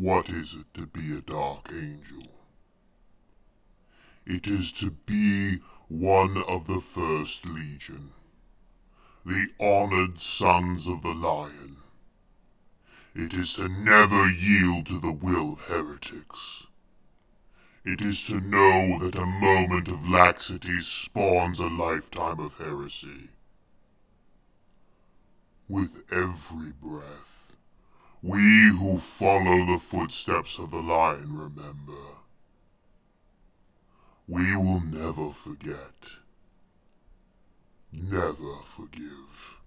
What is it to be a Dark Angel? It is to be one of the First Legion, the honored sons of the Lion. It is to never yield to the will of heretics. It is to know that a moment of laxity spawns a lifetime of heresy. With every breath, we who follow the footsteps of the Lion remember. We will never forget. Never forgive.